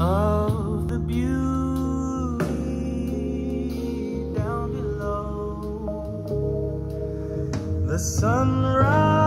of the beauty down below. The sunrise.